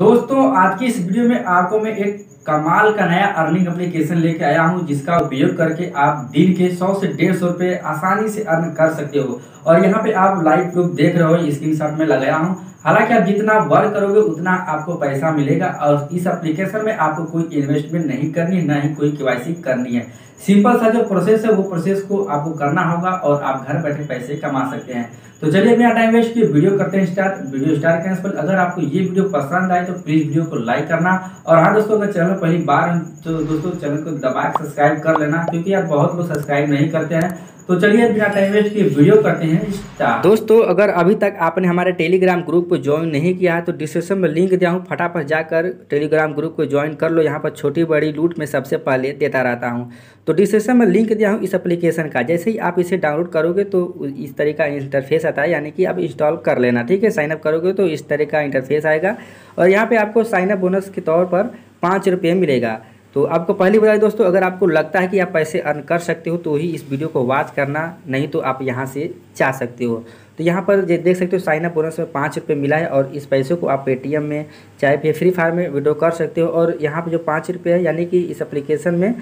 दोस्तों, आज की इस वीडियो में आपको मैं एक कमाल का नया अर्निंग एप्लीकेशन लेके आया हूँ, जिसका उपयोग करके आप दिन के 100 से डेढ़ सौ रुपए आसानी से अर्न कर सकते हो। और यहाँ पे आप लाइव प्रूफ देख रहे हो स्क्रीन शॉट में लगाया हूँ। हालाँकि आप जितना वर्क करोगे, उतना आपको पैसा मिलेगा और इस एप्लीकेशन में आपको कोई इन्वेस्टमेंट नहीं करनी, ना ही कोई केवाईसी करनी है। सिंपल सा जो प्रोसेस है, वो प्रोसेस को आपको करना होगा और आप घर बैठे पैसे कमा सकते हैं। तो चलिए बिना टाइम वेस्ट किए वीडियो करते हैं स्टार्ट वीडियो स्टार्ट करने से अगर आपको ये वीडियो पसंद आए तो प्लीज़ वीडियो को लाइक करना। और हाँ दोस्तों, अगर चैनल पहली बार तो दोस्तों चैनल को दबा सब्सक्राइब कर लेना, क्योंकि यार बहुत लोग सब्सक्राइब नहीं करते हैं। तो चलिए बिना टाइम वेस्ट किए वीडियो करते हैं स्टार्ट दोस्तों, अगर अभी तक आपने हमारे टेलीग्राम ग्रुप को ज्वाइन नहीं किया है तो डिस्क्रिप्शन में लिंक दिया हूँ। फटाफट जाकर टेलीग्राम ग्रुप को ज्वाइन कर लो। यहाँ पर छोटी बड़ी लूट में सबसे पहले देता रहता हूँ। तो डिस्क्रिप्शन में लिंक दिया हूँ इस एप्लीकेशन का। जैसे ही आप इसे डाउनलोड करोगे तो इस तरह का इंटरफेस आता है, यानी कि आप इंस्टॉल कर लेना, ठीक है? साइनअप करोगे तो इस तरह का इंटरफेस आएगा। और यहाँ पर आपको साइनअप बोनस के तौर पर पाँच रुपये मिलेगा। तो आपको पहली बताइए दोस्तों, अगर आपको लगता है कि आप पैसे अर्न कर सकते हो तो ही इस वीडियो को वॉच करना, नहीं तो आप यहाँ से जा सकते हो। तो यहाँ पर देख सकते हो साइन अप बोनस में पाँच रुपये मिला है और इस पैसे को आप पेटीएम में, चाहे फिर फ्री फायर में विड्रॉ कर सकते हो और यहाँ पर जो पाँच रुपये है, यानी कि इस एप्लीकेशन में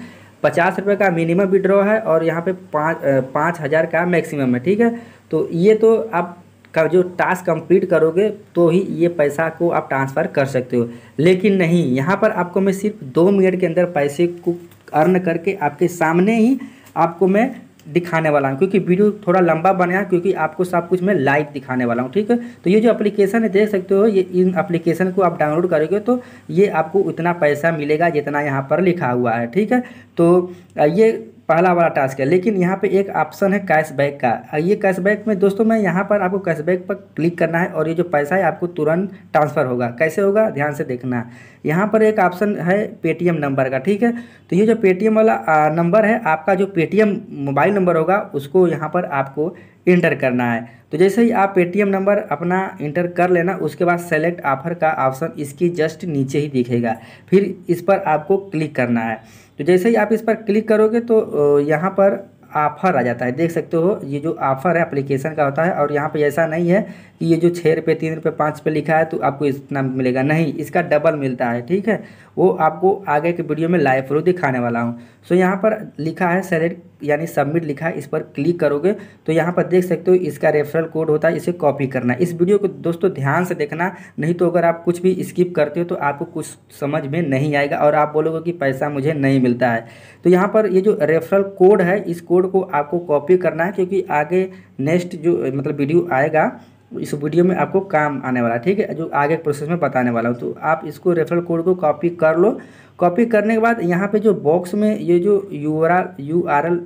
पचास रुपये का मिनिमम विड्रॉ है और यहाँ पे पाँच पाँच हज़ार का मैक्सिमम है, ठीक है? तो ये तो आप का जो टास्क कंप्लीट करोगे तो ही ये पैसा को आप ट्रांसफ़र कर सकते हो। लेकिन नहीं, यहाँ पर आपको मैं सिर्फ़ दो मिनट के अंदर पैसे को अर्न करके आपके सामने ही आपको मैं दिखाने वाला हूँ। क्योंकि वीडियो थोड़ा लंबा बना है, क्योंकि आपको सब कुछ मैं लाइव दिखाने वाला हूँ, ठीक है? तो ये जो एप्लीकेशन है, देख सकते हो, ये इन एप्लीकेशन को आप डाउनलोड करोगे तो ये आपको उतना पैसा मिलेगा जितना यहाँ पर लिखा हुआ है, ठीक है? तो ये पहला वाला टास्क है। लेकिन यहाँ पे एक ऑप्शन है कैशबैक का। ये कैशबैक में दोस्तों मैं यहाँ पर आपको कैशबैक पर क्लिक करना है और ये जो पैसा है आपको तुरंत ट्रांसफ़र होगा। कैसे होगा? ध्यान से देखना। यहाँ पर एक ऑप्शन है पेटीएम नंबर का, ठीक है? तो ये जो पेटीएम वाला नंबर है, आपका जो पेटीएम मोबाइल नंबर होगा, उसको यहाँ पर आपको इंटर करना है। तो जैसे ही आप पेटीएम नंबर अपना इंटर कर लेना, उसके बाद सेलेक्ट ऑफ़र का ऑप्शन इसकी जस्ट नीचे ही दिखेगा। फिर इस पर आपको क्लिक करना है। तो जैसे ही आप इस पर क्लिक करोगे तो यहाँ पर ऑफ़र आ जाता है। देख सकते हो, ये जो ऑफ़र है, एप्लीकेशन का होता है और यहाँ पे ऐसा नहीं है कि ये जो छः रुपये, तीन रुपये, पाँच रुपये लिखा है तो आपको इतना मिलेगा। नहीं, इसका डबल मिलता है, ठीक है? वो आपको आगे के वीडियो में लाइव प्रूफ दिखाने वाला हूँ। सो यहाँ पर लिखा है सेलेक्ट यानी सबमिट लिखा है, इस पर क्लिक करोगे तो यहाँ पर देख सकते हो इसका रेफरल कोड होता है, इसे कॉपी करना। इस वीडियो को दोस्तों ध्यान से देखना, नहीं तो अगर आप कुछ भी स्किप करते हो तो आपको कुछ समझ में नहीं आएगा और आप बोलोगे कि पैसा मुझे नहीं मिलता है। तो यहाँ पर ये जो रेफरल कोड है, इस कोड को आपको कॉपी करना है, क्योंकि आगे नेक्स्ट जो मतलब वीडियो आएगा इस वीडियो में आपको काम आने वाला है, ठीक है? जो आगे प्रोसेस में बताने वाला हूँ तो आप इसको रेफरल कोड को कॉपी कर लो कॉपी करने के बाद यहाँ पे जो बॉक्स में ये जो U R U R L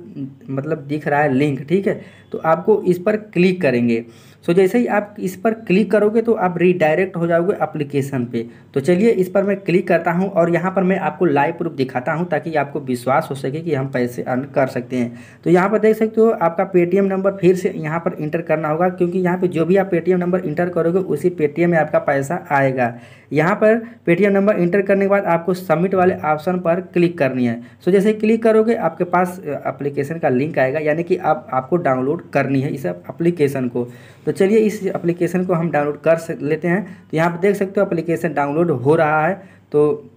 मतलब दिख रहा है लिंक, ठीक है? तो आपको इस पर क्लिक करेंगे। सो जैसे ही आप इस पर क्लिक करोगे तो आप रीडायरेक्ट हो जाओगे एप्लीकेशन पे। तो चलिए इस पर मैं क्लिक करता हूँ और यहाँ पर मैं आपको लाइव प्रूफ दिखाता हूँ ताकि आपको विश्वास हो सके कि हम पैसे अर्न कर सकते हैं। तो यहाँ पर देख सकते हो आपका पेटीएम नंबर फिर से यहाँ पर इंटर करना होगा क्योंकि यहाँ पर जो भी आप पेटीएम नंबर इंटर करोगे उसी पेटीएम में आपका पैसा आएगा। यहाँ पर पेटीएम नंबर इंटर करने के बाद आपको सबमिट वाले ऑप्शन पर क्लिक करनी है। सो जैसे क्लिक करोगे, आपके पास एप्लीकेशन का लिंक आएगा, यानी कि आप, आपको डाउनलोड करनी है इस एप्लीकेशन को। तो चलिए, इस एप्लीकेशन को हम डाउनलोड कर लेते हैं। तो यहाँ पर देख सकते हो एप्लीकेशन डाउनलोड हो रहा है। तो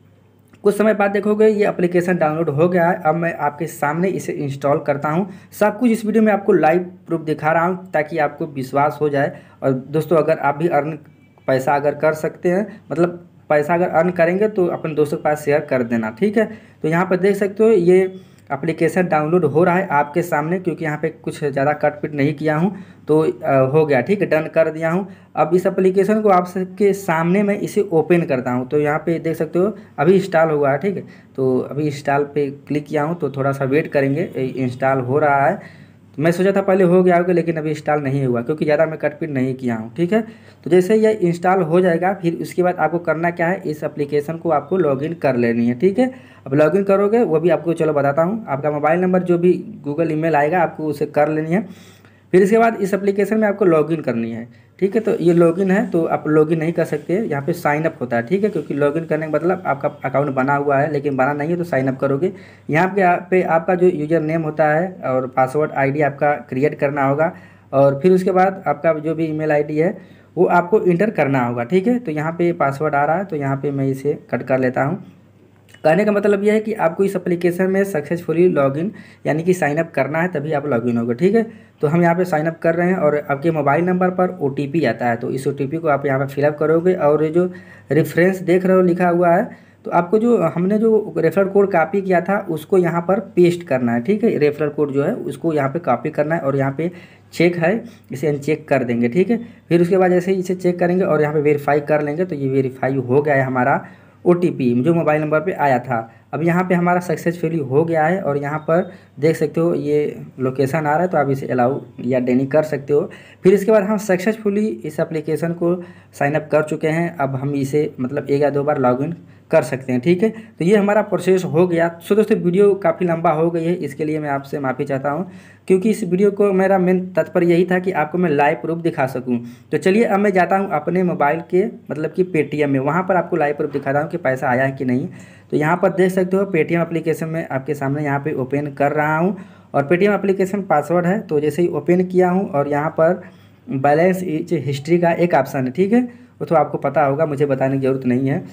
कुछ समय बाद देखोगे, ये एप्लीकेशन डाउनलोड हो गया है। अब मैं आपके सामने इसे इंस्टॉल करता हूँ। सब कुछ इस वीडियो में आपको लाइव प्रूफ दिखा रहा हूँ, ताकि आपको विश्वास हो जाए। और दोस्तों, अगर आप भी अर्न पैसा अगर कर सकते हैं मतलब पैसा अगर अर्न करेंगे तो अपने दोस्तों के पास शेयर कर देना, ठीक है? तो यहाँ पर देख सकते हो, ये एप्लीकेशन डाउनलोड हो रहा है आपके सामने, क्योंकि यहाँ पे कुछ ज़्यादा कट पिट नहीं किया हूँ तो हो गया, ठीक है? डन कर दिया हूँ। अब इस एप्लीकेशन को आप सबके सामने मैं इसे ओपन करता हूँ तो यहाँ पे देख सकते हो, अभी इंस्टॉल हुआ है, ठीक है? तो अभी इंस्टॉल पे क्लिक किया हूँ तो थोड़ा सा वेट करेंगे इंस्टॉल हो रहा है। मैं सोचा था पहले हो गया होगा, लेकिन अभी इंस्टॉल नहीं हुआ, क्योंकि ज़्यादा मैं कटपीट नहीं किया हूँ, ठीक है? तो जैसे ये इंस्टॉल हो जाएगा, फिर उसके बाद आपको करना क्या है, इस एप्लीकेशन को आपको लॉगिन कर लेनी है, ठीक है? अब लॉगिन करोगे, वो भी आपको, चलो बताता हूँ, आपका मोबाइल नंबर जो भी गूगल ईमेल आएगा, आपको उसे कर लेनी है। फिर इसके बाद इस एप्लीकेशन में आपको लॉगिन करनी है। ठीक है तो ये लॉगिन है तो आप लॉगिन नहीं कर सकते, यहाँ पे साइन अप होता है, ठीक है, क्योंकि लॉगिन करने का मतलब आपका अकाउंट बना हुआ है, लेकिन बना नहीं है तो साइन अप करोगे। यहाँ पे आप पे आपका जो यूज़र नेम होता है और पासवर्ड आईडी आपका क्रिएट करना होगा, और फिर उसके बाद आपका जो भी ईमेल आईडी है, वो आपको इंटर करना होगा, ठीक है तो यहाँ पर पासवर्ड आ रहा है तो यहाँ पर मैं इसे कट कर लेता हूँ। कहने का मतलब यह है कि आपको इस एप्लीकेशन में सक्सेसफुली लॉगिन यानी कि साइनअप करना है, तभी आप लॉगिन होगा, ठीक है? तो हम यहाँ पे साइनअप कर रहे हैं और आपके मोबाइल नंबर पर ओटीपी आता है तो इस ओटीपी को आप यहाँ पर फिलअप करोगे और जो रेफरेंस देख रहे हो, लिखा हुआ है तो आपको जो, हमने जो रेफरल कोड कॉपी किया था, उसको यहाँ पर पेस्ट करना है, ठीक है? रेफरल कोड जो है, उसको यहाँ पे कॉपी करना है और यहाँ पे चेक है, इसे चेक कर देंगे, ठीक है? फिर उसके बाद जैसे इसे चेक करेंगे और यहाँ पे वेरीफाई कर लेंगे तो ये वेरीफाई हो गया है हमारा ओ जो मोबाइल नंबर पर आया था। अब यहाँ पे हमारा सक्सेसफुली हो गया है और यहाँ पर देख सकते हो ये लोकेशन आ रहा है तो आप इसे अलाउ या डेनी कर सकते हो। फिर इसके बाद हम सक्सेसफुली इस एप्लीकेशन को साइनअप कर चुके हैं। अब हम इसे मतलब एक या दो बार लॉगिन कर सकते हैं, ठीक है? तो ये हमारा प्रोसेस हो गया। सो दोस्तों, वीडियो काफ़ी लंबा हो गई है, इसके लिए मैं आपसे माफ़ी चाहता हूँ, क्योंकि इस वीडियो को मेरा मेन तत्पर यही था कि आपको मैं लाइव प्रूफ दिखा सकूँ। तो चलिए, अब मैं जाता हूँ अपने मोबाइल के मतलब कि पेटीएम में। वहाँ पर आपको लाइव प्रूफ दिखाता हूँ कि पैसा आया है कि नहीं। तो यहाँ पर देख सकते हो पेटीएम अप्लीकेशन में आपके सामने यहाँ पर ओपन कर रहा हूँ और पेटीएम अप्लीकेशन पासवर्ड है तो जैसे ही ओपन किया हूँ और यहाँ पर बैलेंस इच हिस्ट्री का एक ऑप्शन है, ठीक है? वो तो आपको पता होगा, मुझे बताने की ज़रूरत नहीं है।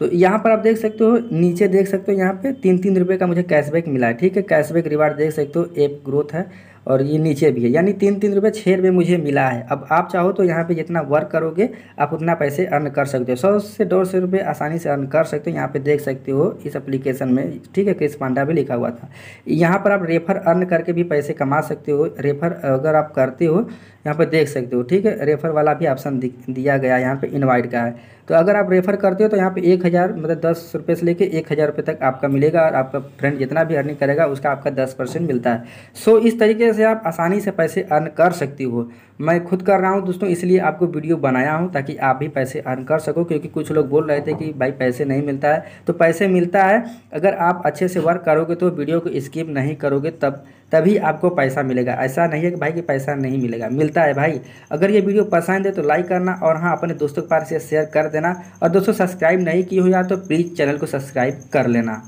तो यहाँ पर आप देख सकते हो, नीचे देख सकते हो यहाँ पे तीन तीन रुपये का मुझे कैशबैक मिला है, ठीक है? कैशबैक रिवार्ड देख सकते हो ऐप ग्रोथ है। और ये नीचे भी है। यानी तीन तीन रुपये छः रुपये मुझे मिला है। अब आप चाहो तो यहाँ पे जितना वर्क करोगे, आप उतना पैसे अर्न कर सकते हो। सौ से डेढ़ सौ रुपये आसानी से अर्न कर सकते हो। यहाँ पे देख सकते हो इस एप्लीकेशन में। ठीक है क्रिस पांडा भी लिखा हुआ था। यहाँ पर आप रेफर अर्न करके भी पैसे कमा सकते हो। रेफर अगर आप करते हो, यहाँ पर देख सकते हो। ठीक है रेफर वाला भी ऑप्शन दिया गया है यहाँ पर इन्वाइट का है। तो अगर आप रेफर करते हो तो यहाँ पे एक हज़ार मतलब दस रुपये से लेके एक हज़ार रुपये तक आपका मिलेगा और आपका फ्रेंड जितना भी अर्निंग करेगा, उसका आपका दस परसेंट मिलता है। सो इस तरीके से आप आसानी से पैसे अर्न कर सकती हो। मैं खुद कर रहा हूँ दोस्तों, इसलिए आपको वीडियो बनाया हूँ ताकि आप भी पैसे अर्न कर सको, क्योंकि कुछ लोग बोल रहे थे कि भाई पैसे नहीं मिलता है तो पैसे मिलता है। अगर आप अच्छे से वर्क करोगे तो वीडियो को स्किप नहीं करोगे, तब, तभी आपको पैसा मिलेगा। ऐसा नहीं है कि भाई कि पैसा नहीं मिलेगा, मिलता है भाई। अगर ये वीडियो पसंद है तो लाइक करना और हाँ अपने दोस्तों के पास शेयर कर देना। और दोस्तों सब्सक्राइब नहीं की हो या तो प्लीज़ चैनल को सब्सक्राइब कर लेना।